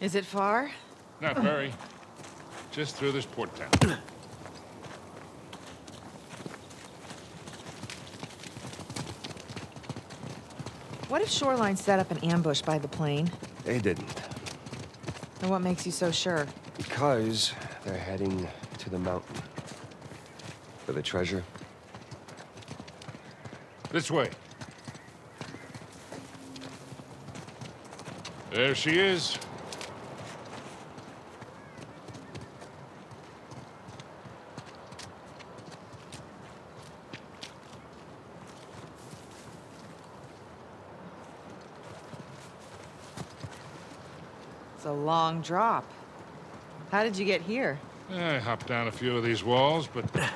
Is it far? Not very. Just through this port town. What if Shoreline set up an ambush by the plane? They didn't. And what makes you so sure? Because they're heading to the mountain. For the treasure. This way. There she is. Long drop. How did you get here? I hopped down a few of these walls, but guess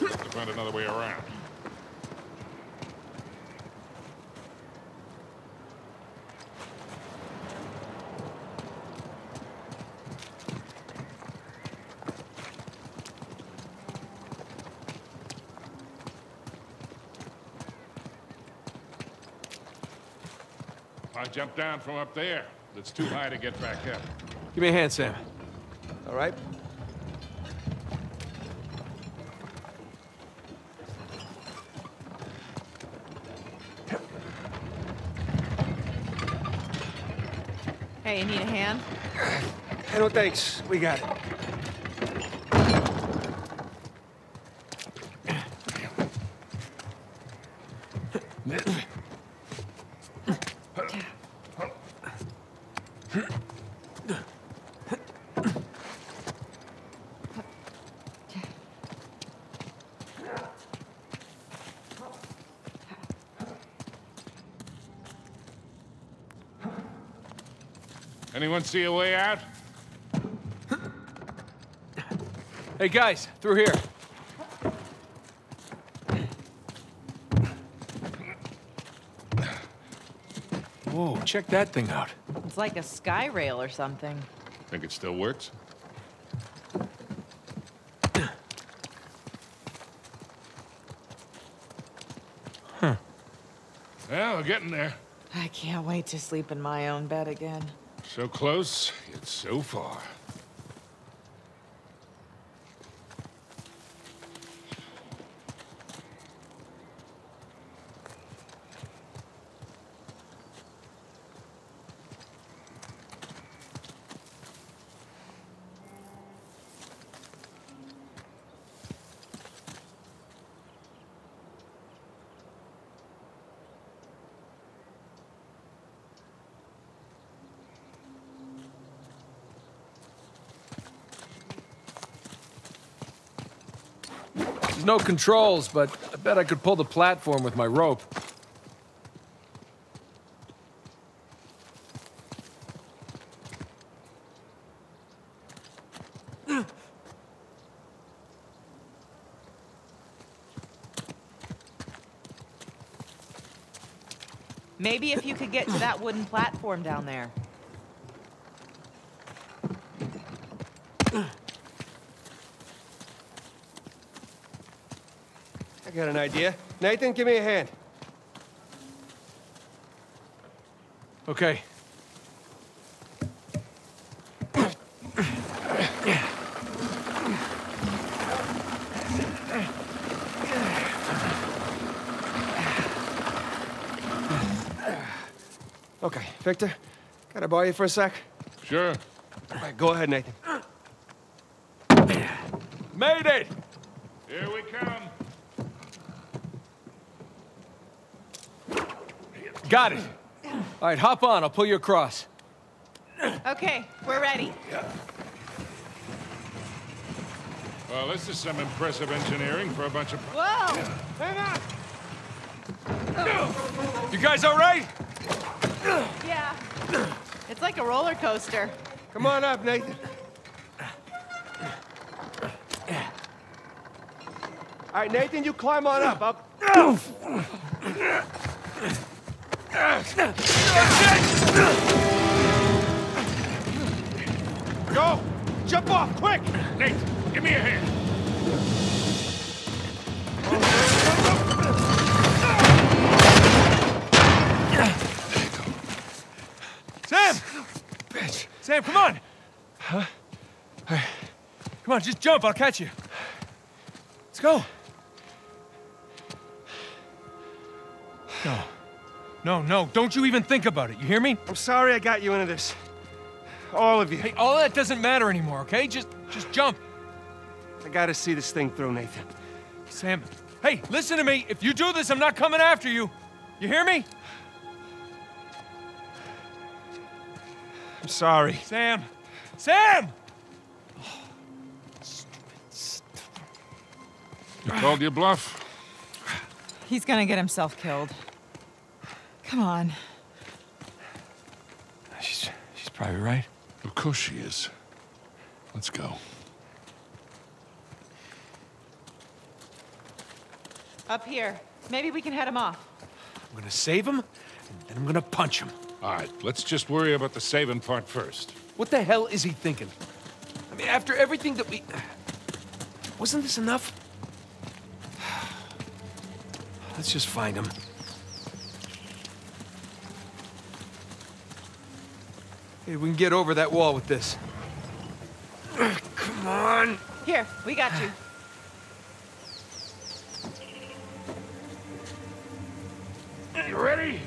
we'll to find another way around. I jumped down from up there. It's too high to get back up. Give me a hand, Sam. All right? Hey, you need a hand? Hey, no thanks. We got it. Anyone see a way out? Hey, guys, through here. Whoa, check that thing out. It's like a sky rail or something. Think it still works? Huh. Well, we're getting there. I can't wait to sleep in my own bed again. So close, yet so far. No controls, but I bet I could pull the platform with my rope. Maybe if you could get to that wooden platform down there. Got an idea. Nathan, give me a hand. Okay. Okay, Victor, can I borrow you for a sec? Sure. All right, go ahead, Nathan. Made it! Here we come. Got it. All right, hop on. I'll pull you across. Okay, we're ready. Well, this is some impressive engineering for a bunch of... Whoa! Hang on! You guys all right? Yeah. It's like a roller coaster. Come on up, Nathan. All right, Nathan, you climb on up. Up. Go! Jump off, quick! Nate, give me a hand. Sam! bitch. Sam, come on. Huh? Come on, just jump. I'll catch you. Let's go. No. No, no. Don't you even think about it. You hear me? I'm sorry I got you into this. All of you. Hey, all that doesn't matter anymore, okay? Just, just jump. I gotta see this thing through, Nathan. Sam, hey, listen to me. If you do this, I'm not coming after you. You hear me? I'm sorry. Sam! Sam! Stupid. You called your bluff? He's gonna get himself killed. Come on. She's, she's probably right. Of course she is. Let's go. Up here. Maybe we can head him off. I'm gonna save him, and then I'm gonna punch him. All right, let's just worry about the saving part first. What the hell is he thinking? I mean, after everything that we... Wasn't this enough? Let's just find him. Hey, we can get over that wall with this. Come on! Here, we got you. You ready?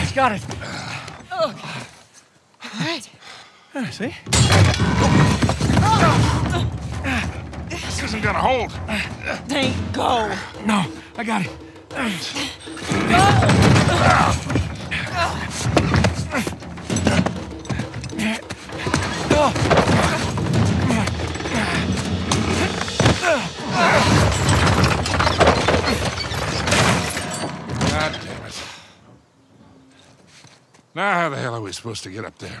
He's got it. All right. See? This isn't gonna hold. Nate, go. No, I got it. God damn it. Now how the hell are we supposed to get up there?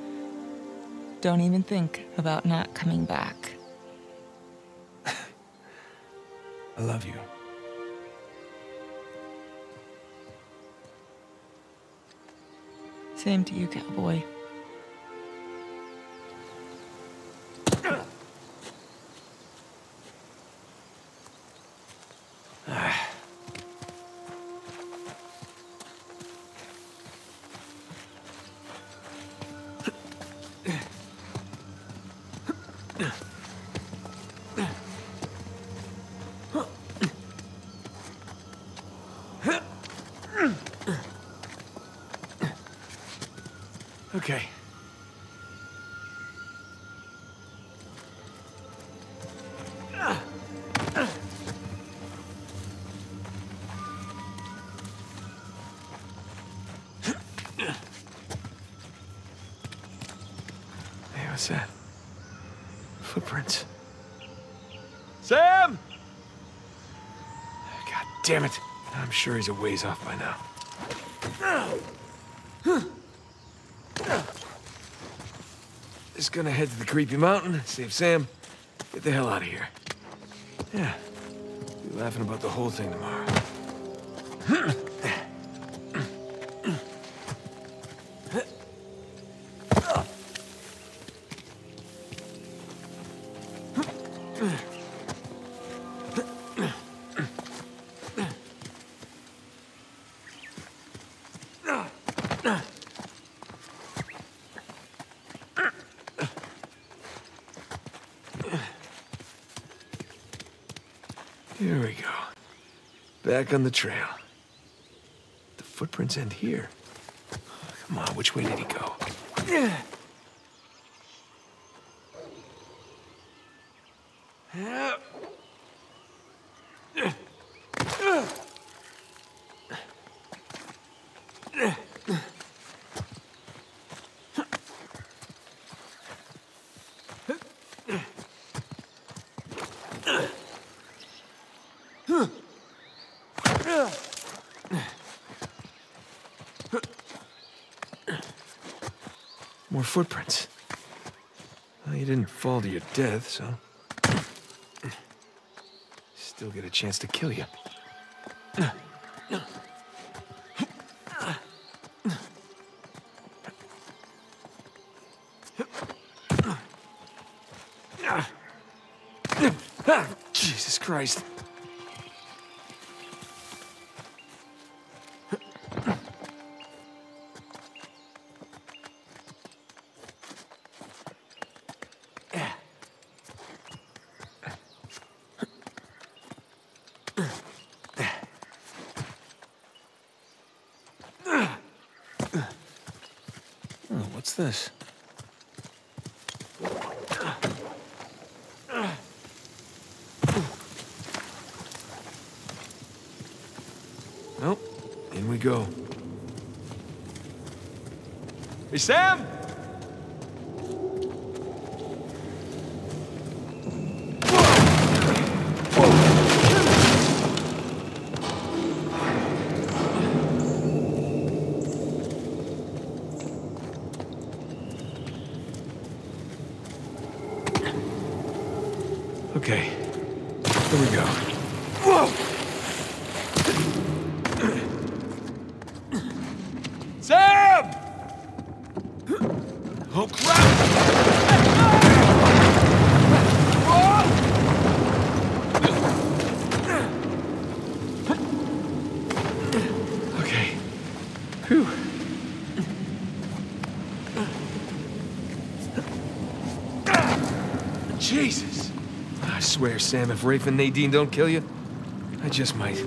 Don't even think about not coming back. I love you. Same to you, cowboy. What's that? Footprints. Sam! Ah, God damn it. I'm sure he's a ways off by now. Just gonna head to the creepy mountain, save Sam, get the hell out of here. Yeah, be laughing about the whole thing tomorrow. On the trail. The footprints end here. Come on, which way did he go? More footprints. Well, you didn't fall to your death, so... Still get a chance to kill you. Jesus Christ. Sam! Sam, if Rafe and Nadine don't kill you, I just might.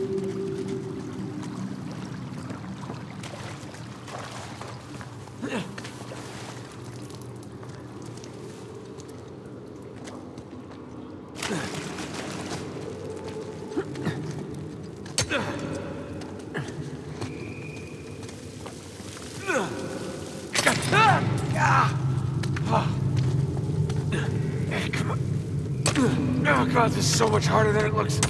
Come on. Oh, God, this is so much harder than it looks.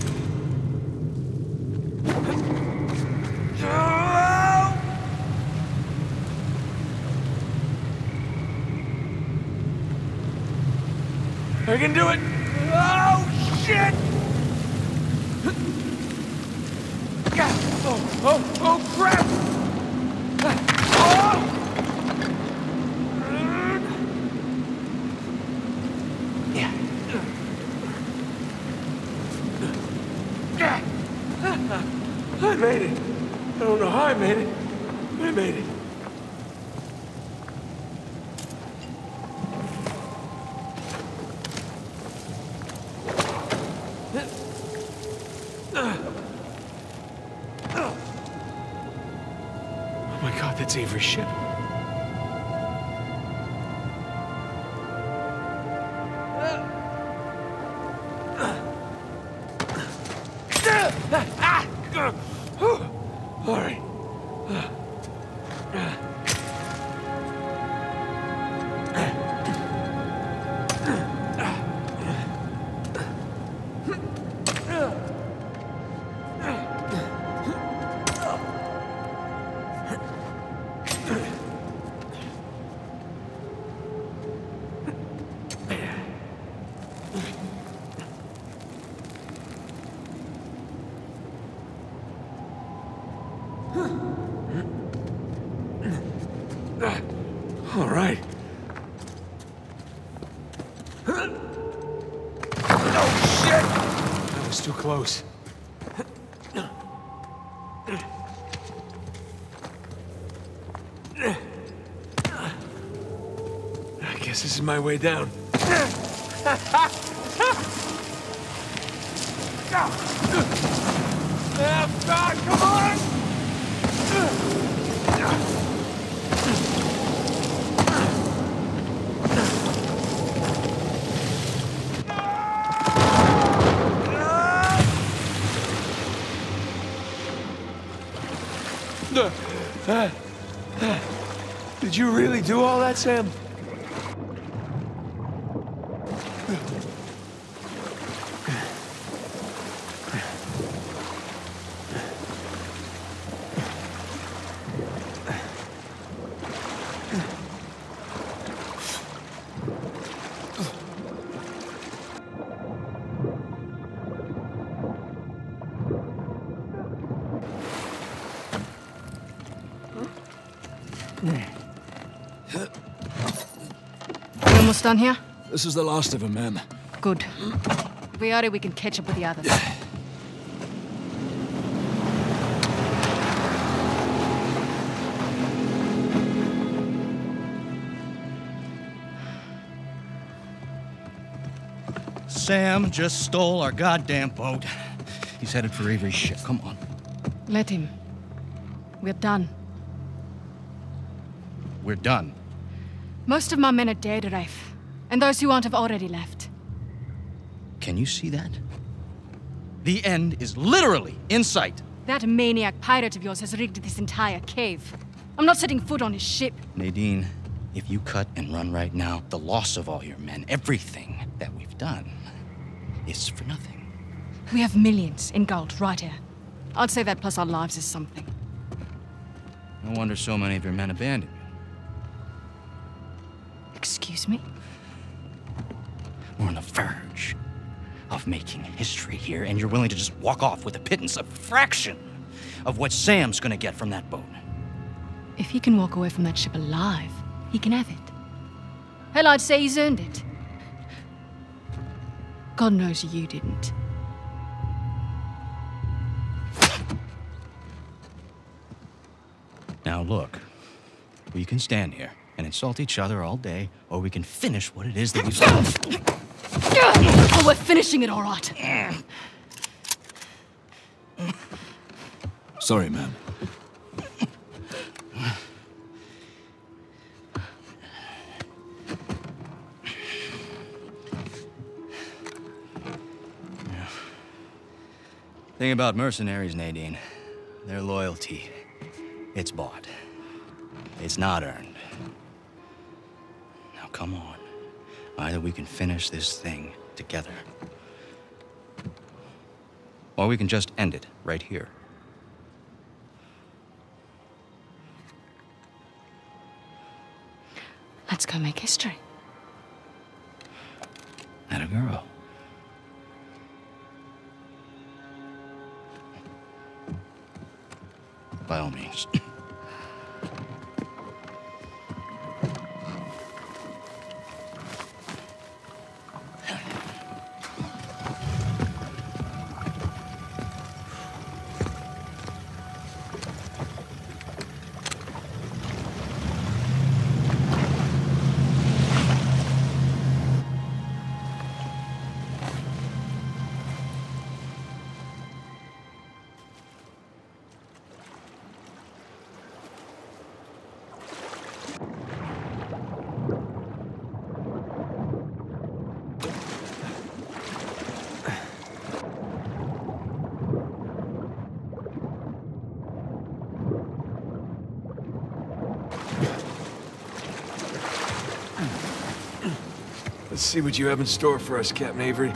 Close. I guess this is my way down. do all that, Sam? Almost done here? This is the last of them, ma'am. Good. If we are, we can catch up with the others. Sam just stole our goddamn boat. He's headed for Avery's ship. Come on. Let him. We're done. We're done. Most of my men are dead, Rafe. And those who aren't have already left. Can you see that? The end is literally in sight. That maniac pirate of yours has rigged this entire cave. I'm not setting foot on his ship. Nadine, if you cut and run right now, the loss of all your men, everything that we've done, is for nothing. We have millions in gold right here. I'd say that plus our lives is something. No wonder so many of your men abandoned you. Excuse me? Of making history here, and you're willing to just walk off with a pittance, a fraction of what Sam's gonna get from that boat. If he can walk away from that ship alive, he can have it. Hell, I'd say he's earned it. God knows you didn't. Now look, we can stand here and insult each other all day, or we can finish what it is that we've Oh, we're finishing it all right. Sorry, ma'am. Thing about mercenaries, Nadine, their loyalty, it's bought. It's not earned. Now come on. Either we can finish this thing together, or we can just end it right here. Let's go make history. And a girl. By all means. See what you have in store for us, Captain Avery.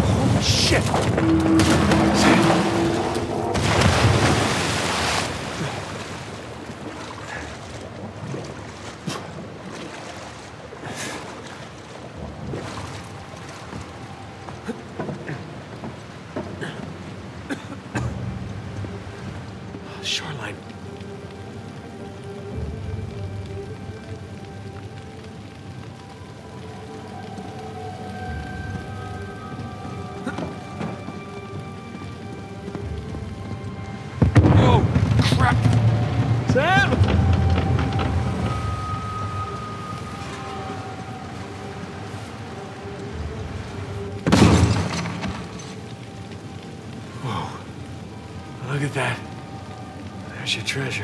Holy shit! Treasure.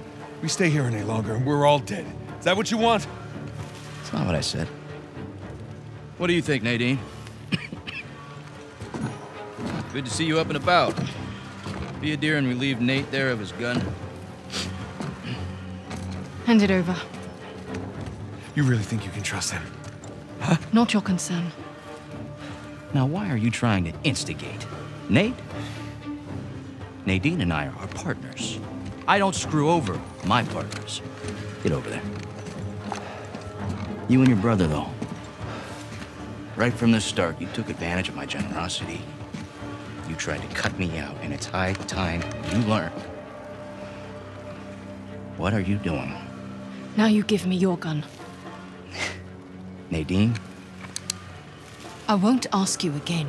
We stay here any longer and we're all dead. Is that what you want? it's not what I said. What do you think, Nadine? Good to see you up and about. Be a dear and relieve Nate there of his gun. Hand it over. You really think you can trust him? Huh? Not your concern. Now, why are you trying to instigate? Nate? Nadine and I are partners. I don't screw over my partners. Get over there. You and your brother, though. Right from the start, you took advantage of my generosity. You tried to cut me out, and it's high time you learn. What are you doing? Now you give me your gun. Nadine, I won't ask you again.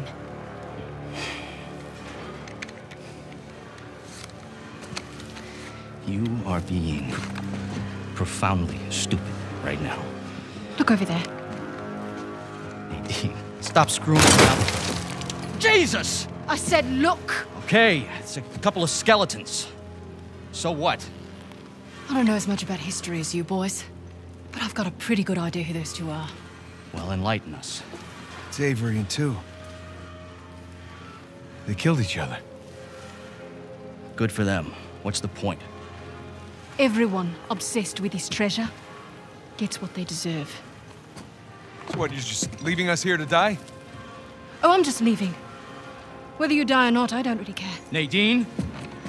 You are being profoundly stupid right now. Look over there. Nadine, stop screwing around. Jesus! I said look! Okay, it's a couple of skeletons. So what? I don't know as much about history as you boys, but I've got a pretty good idea who those Tew are. Well, enlighten us. It's Avery and two. They killed each other. Good for them. What's the point? Everyone obsessed with his treasure gets what they deserve. So what, you're just leaving us here to die? Oh, I'm just leaving. Whether you die or not, I don't really care. Nadine,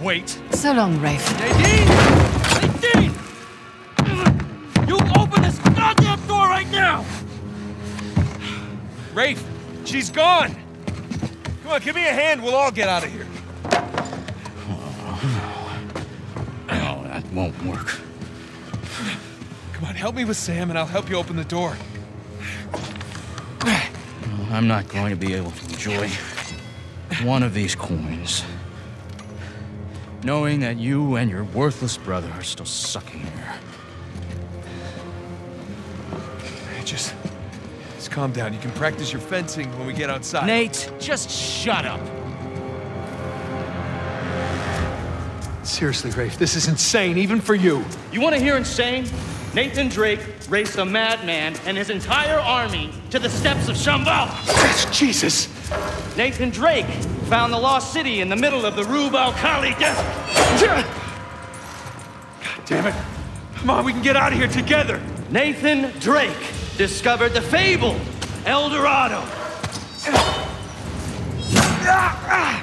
wait. So long, Rafe. Nadine! Nadine! You open this goddamn door right now! Rafe, she's gone! Come on, give me a hand, we'll all get out of here. Won't work. Come on, help me with Sam and I'll help you open the door. I'm not going to be able to enjoy one of these coins. Knowing that you and your worthless brother are still sucking air. Just, just calm down. You can practice your fencing when we get outside. Nate, just shut up. Seriously, Rafe, this is insane, even for you. You want to hear insane? Nathan Drake raced a madman and his entire army to the steps of Shambhala. Jesus! Nathan Drake found the lost city in the middle of the Rub al Khali desert. God damn it. Come on, we can get out of here together. Nathan Drake discovered the fabled El Dorado. Ah, ah.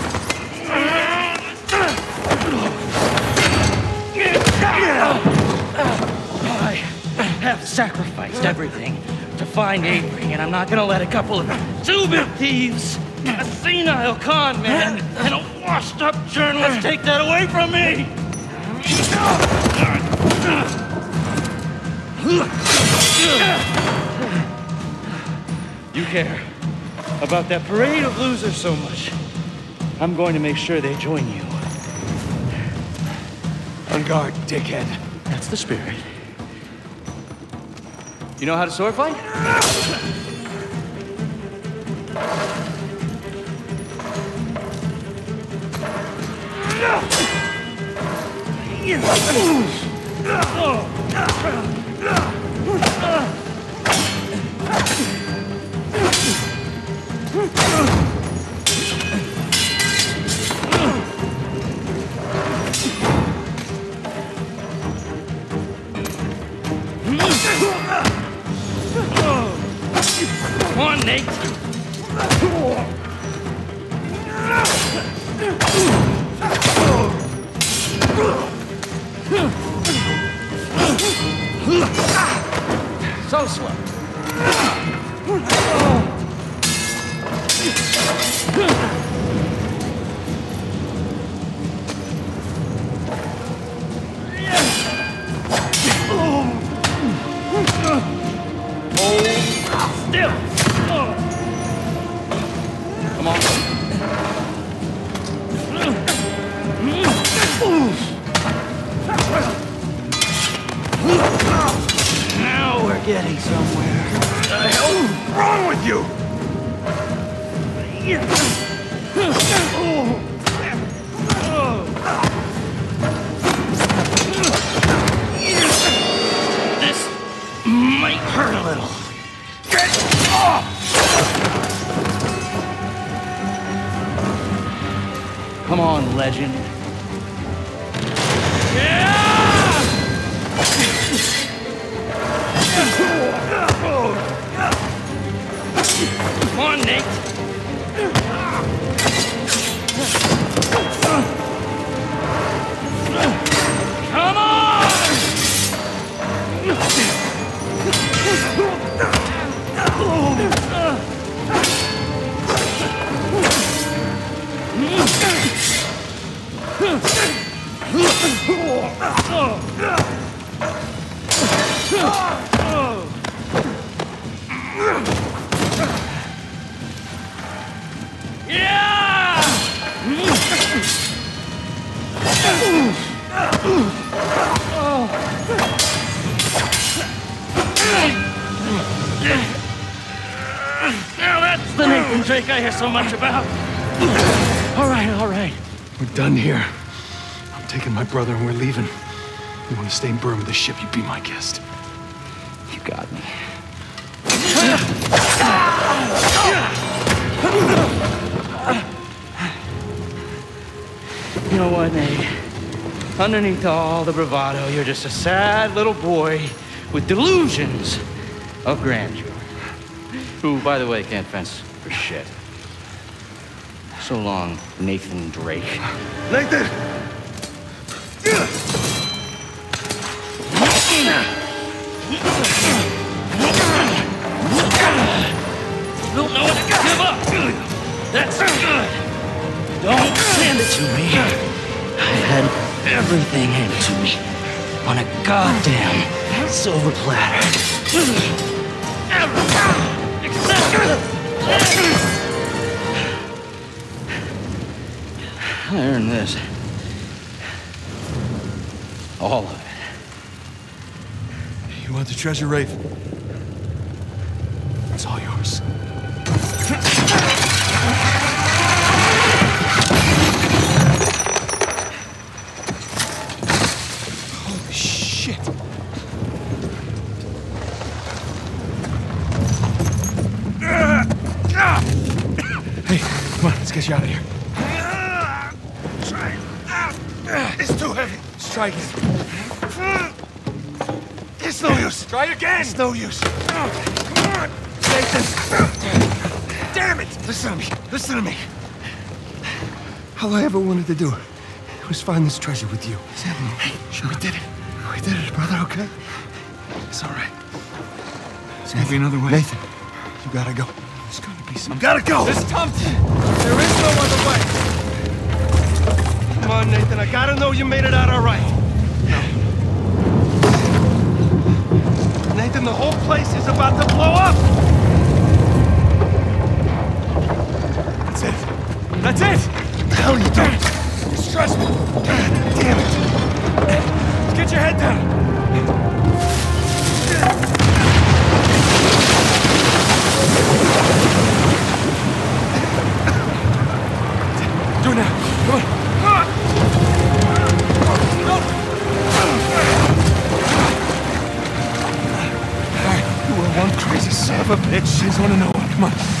I have sacrificed everything to find Avery, and I'm not gonna let a couple of two-bit thieves, a senile con man, and a washed-up journalist take that away from me! You care about that parade of losers so much. I'm going to make sure they join you. On guard, dickhead. That's the spirit. You know how to sword fight? on, Nate. So slow. Still. Right, all right. We're done here. I'm taking my brother and we're leaving. You want to stay in Burma with the ship, you be my guest. You got me. You know what, Nate? Underneath all the bravado, you're just a sad little boy with delusions of grandeur. Who, by the way, can't fence for shit. So long, Nathan Drake. Nathan! Don't know when to give up. That's good. Don't send it to me. I had everything handed to me on a goddamn silver platter. I earned this. All of it. You want the treasure, Rafe? It's all yours. Holy shit! Hey, come on, let's get you out of here. Try again. It's no use. Try again. It's no use. Come on. Nathan. Damn it. Listen to me. Listen to me. All I ever wanted to do was find this treasure with you. Hey, we did it. We did it, brother, okay? It's all right. There's gonna be another way. Nathan, you gotta go. There's gonna be some. Gotta go! This Thompson! There is no other way! Come on, Nathan, I gotta know you made it out all right. No. Nathan, the whole place is about to blow up! That's it. That's it! What the hell you doing? Distress me! God damn it! Let's get your head down! Do it now. Come on. One crazy a bitch. She's to know. Come on.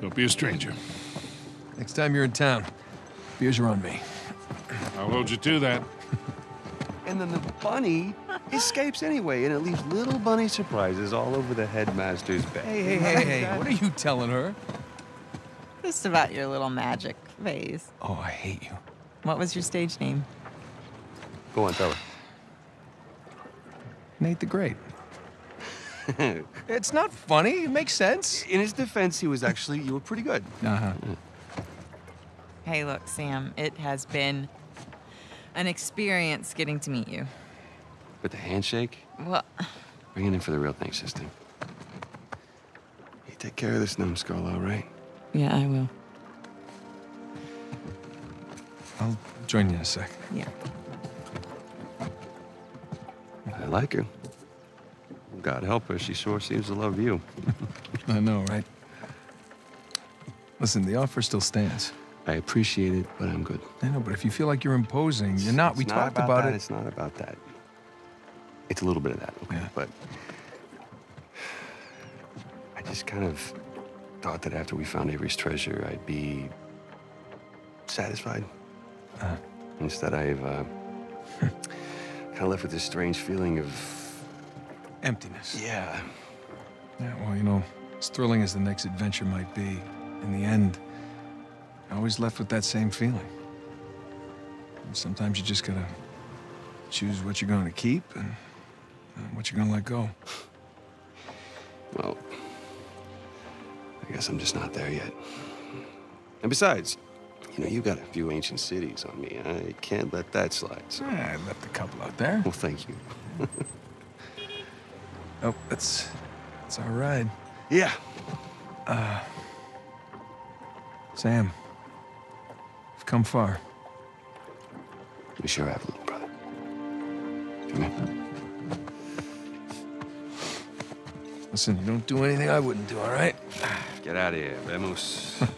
Don't be a stranger. Next time you're in town, beers are on me. I'll hold you to that. And then the bunny escapes anyway, and it leaves little bunny surprises all over the headmaster's bed. Hey, hey, hey, hey, what are you telling her? Just about your little magic phase. Oh, I hate you. What was your stage name? Go on, tell her. Nate the Great. it's not funny. It makes sense. In his defense, he was actually, you were pretty good. Uh-huh. Hey, look, Sam, it has been an experience getting to meet you. But the handshake, Well, bring it in for the real thing, sister. You take care of this numbskull, all right? yeah, I will. I'll join you in a sec. Yeah. I like her. God help her, she sure seems to love you. I know, right? Listen, the offer still stands. I appreciate it, but I'm good. I know, but if you feel like you're imposing, you're not. We It's talked not about that, it. It's not about that. It's a little bit of that, okay? Yeah. But I just kind of thought that after we found Avery's treasure, I'd be satisfied. Uh. Instead, I've uh, kind of left with this strange feeling of, Emptiness. yeah, Yeah, well, you know, as thrilling as the next adventure might be, in the end, I always left with that same feeling. And sometimes you just gotta choose what you're going to keep and uh, what you're gonna let go. well, I guess I'm just not there yet. And besides, you know, you got a few ancient cities on me. I can't let that slide. So, Yeah, I left a couple out there. well, thank you. Oh, that's that's all right. Yeah. Uh, Sam, we've come far. We sure have, a little brother. Come here. Listen, you don't do anything I wouldn't do, all right? Get out of here. Vemos.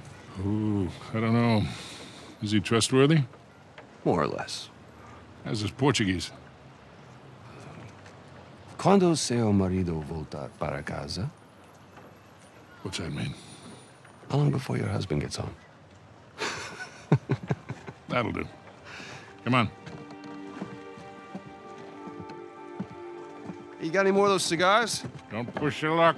Ooh, I don't know. Is he trustworthy? More or less. How's his Portuguese? Quando seu marido voltar para casa? What's that mean? How long before your husband gets home? That'll do. Come on. You got any more of those cigars? Don't push your luck.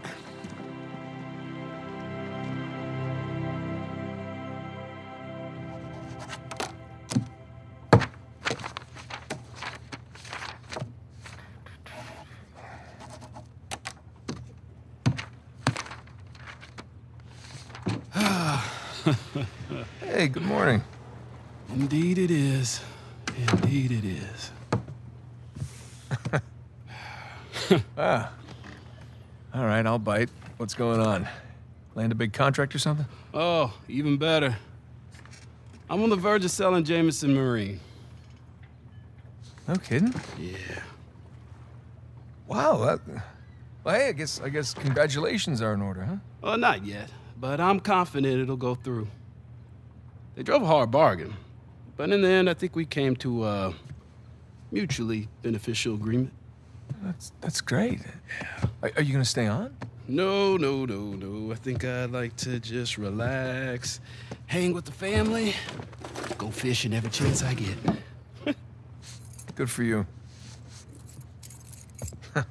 What's going on? Land a big contract or something? Oh, even better. I'm on the verge of selling Jameson Marine. No kidding. Yeah. Wow. That, well, hey, I guess I guess congratulations are in order, huh? Well, not yet, but I'm confident it'll go through. They drove a hard bargain, but in the end, I think we came to a mutually beneficial agreement. That's that's great. Are, are you gonna stay on? No, no, no, no. I think I'd like to just relax, hang with the family, go fishing every chance I get. Good for you.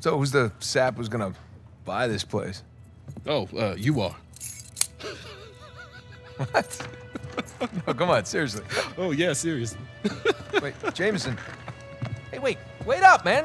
so who's the sap who's gonna buy this place? Oh, uh, you are. What? no, come on, seriously. Oh, yeah, seriously. Wait, Jameson. Hey, wait, wait up, man.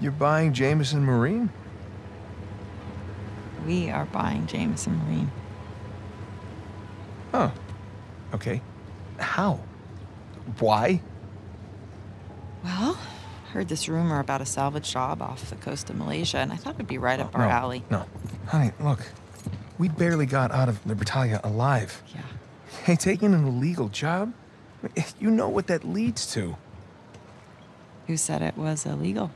You, you're buying Jameson Marine? We are buying Jameson Marine. Huh. Okay. How? Why? Well, heard this rumor about a salvage job off the coast of Malaysia, and I thought it'd be right up oh, our no, alley. No. Honey, look. We barely got out of Libertalia alive. Yeah. Hey, taking an illegal job? You know what that leads to. Who said it was illegal?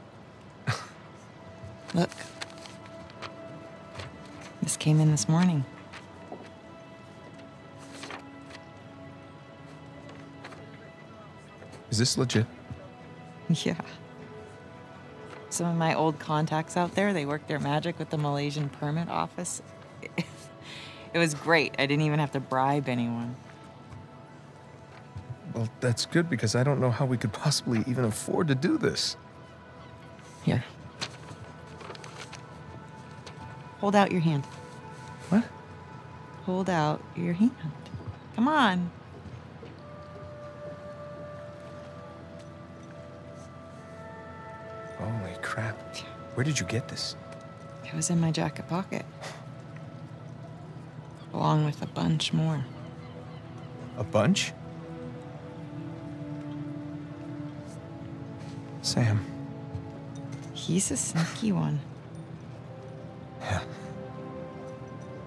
Look. This came in this morning. Is this legit? Yeah. Some of my old contacts out there, they worked their magic with the Malaysian permit office. It was great. I didn't even have to bribe anyone. Well, that's good because I don't know how we could possibly even afford to do this. Here. Hold out your hand. What? Hold out your hand. Come on. Holy crap. Where did you get this? It was in my jacket pocket. Along with a bunch more. A bunch? Sam. He's a sneaky one.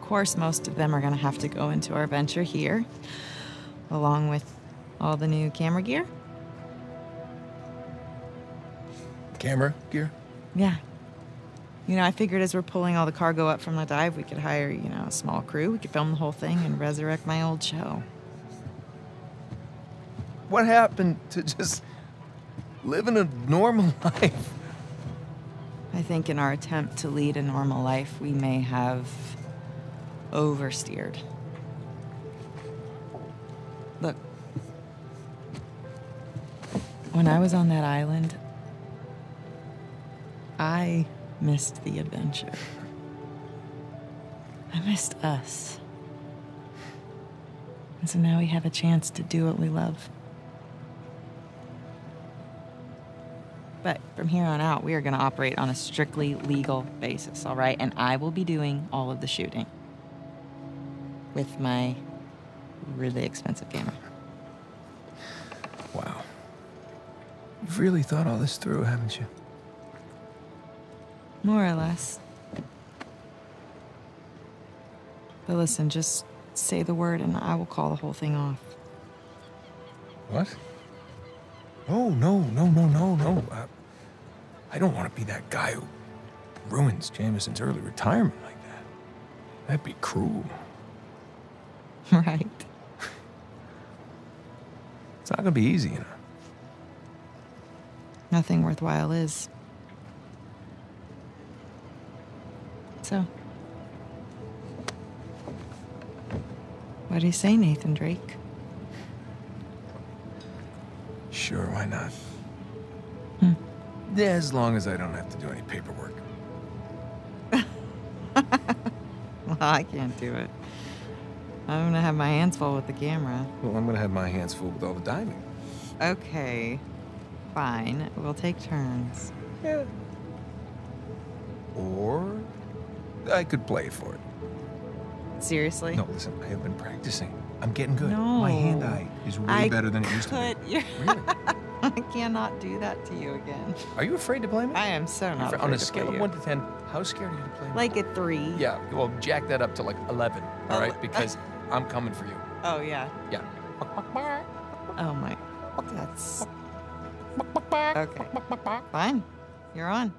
Course, most of them are going to have to go into our venture here, along with all the new camera gear. Camera gear? Yeah. You know, I figured as we're pulling all the cargo up from the dive, we could hire, you know, a small crew. We could film the whole thing and resurrect my old show. What happened to just living a normal life? I think in our attempt to lead a normal life, we may have oversteered. Look, when I was on that island, I missed the adventure. I missed us. And so now we have a chance to do what we love. But from here on out, we are going to operate on a strictly legal basis, all right? And I will be doing all of the shooting with my really expensive camera. Wow. You've really thought all this through, haven't you? More or less. But listen, just say the word and I will call the whole thing off. What? No, no, no, no, no, no. I, I don't want to be that guy who ruins Jameson's early retirement like that. That'd be cruel. right. It's not gonna be easy, you know. Nothing worthwhile is. So. What do you say, Nathan Drake? Sure, why not? Hmm. Yeah, as long as I don't have to do any paperwork. Well, I can't do it. I'm gonna have my hands full with the camera. Well, I'm gonna have my hands full with all the diving. Okay. Fine. We'll take turns. Yeah. Or I could play for it. Seriously? No, listen, I have been practicing. I'm getting good. No. My hand-eye is way I better than it used to be. Really? I cannot do that to you again. Are you afraid to play me? I am so not Afraid- On a scale of. 1 to 10, how scared are you to play me? Like a three. Yeah, well, jack that up to like 11, all right? Because I'm coming for you. Oh yeah. Yeah. Oh my. That's. Okay. Fine. You're on.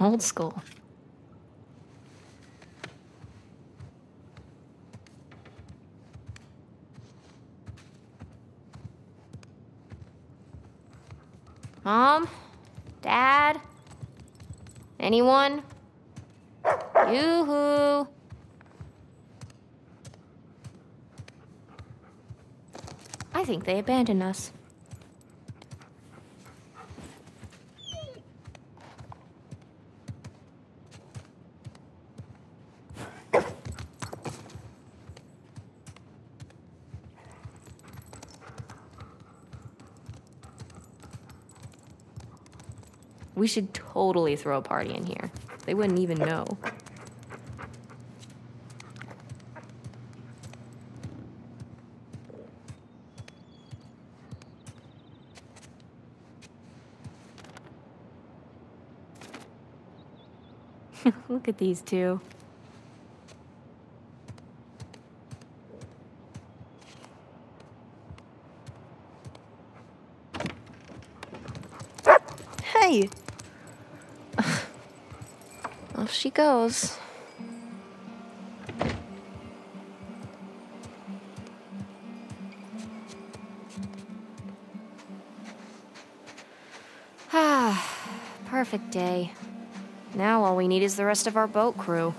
Old school. Mom? Dad? Anyone? Yoo-hoo! I think they abandoned us. We should totally throw a party in here. They wouldn't even know. Look at these two. Hey! Off she goes. Ah, perfect day. Now all we need is the rest of our boat crew.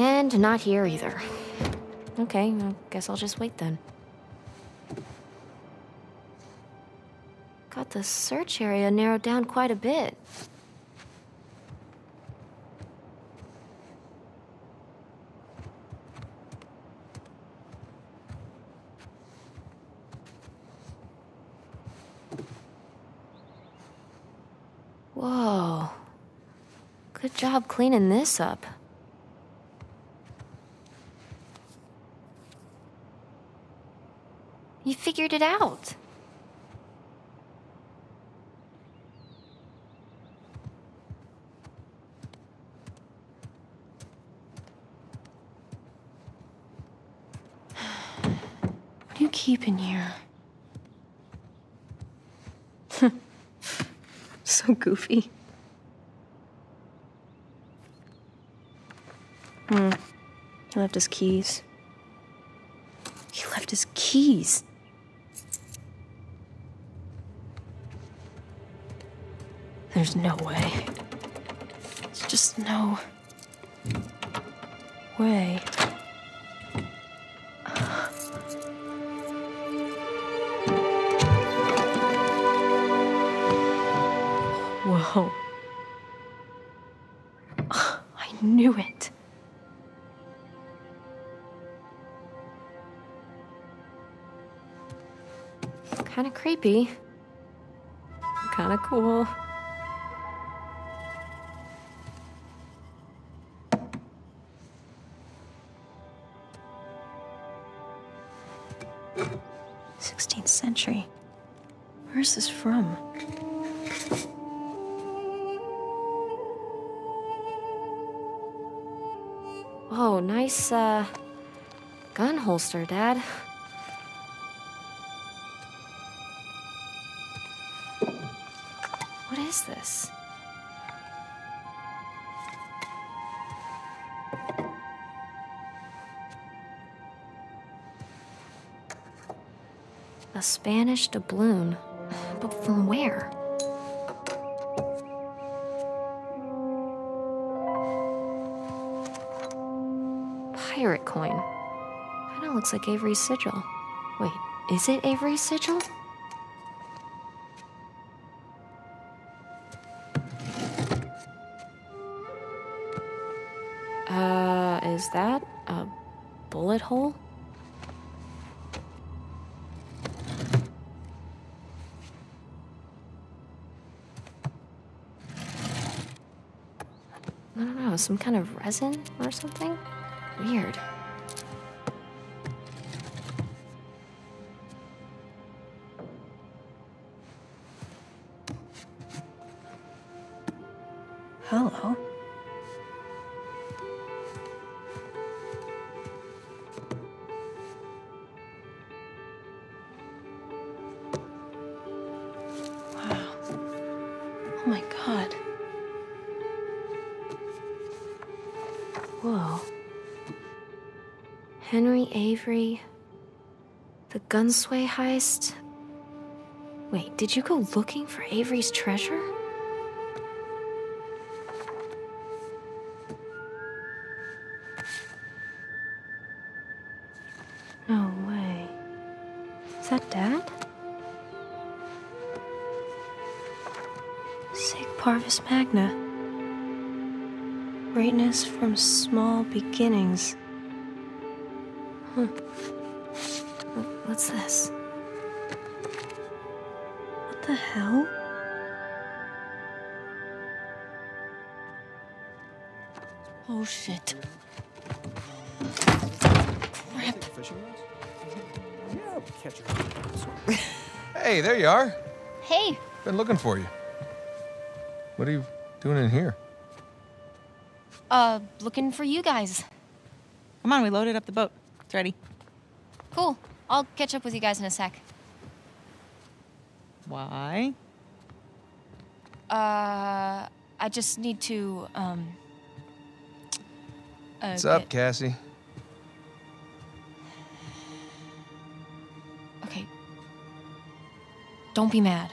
And not here either. Okay, I guess I'll just wait then. Got the search area narrowed down quite a bit. Whoa. Good job cleaning this up. You figured it out. What do you keep in here? so goofy. Hmm. He left his keys. He left his keys. There's no way. There's just no way. Whoa. I knew it. Kind of creepy. Kind of cool. Where is this from? Oh, nice, uh, gun holster, Dad. What is this? A Spanish doubloon. From where? Pirate coin. Kinda looks like Avery's sigil. Wait, is it Avery's sigil? Uh, is that a bullet hole? Some kind of resin or something? Weird. Henry Avery. The Gunsway heist. Wait, did you go looking for Avery's treasure? No way. Is that Dad? Sic Parvis Magna. Greatness from small beginnings. What's this? What the hell? Oh shit. Crap. Hey, there you are. Hey, Been looking for you. What are you doing in here? uh, looking for you guys. Come on, we loaded up the boat. It's ready. Cool. I'll catch up with you guys in a sec. Why? Uh, I just need to, um. Uh, What's up, Cassie? Okay. Don't be mad.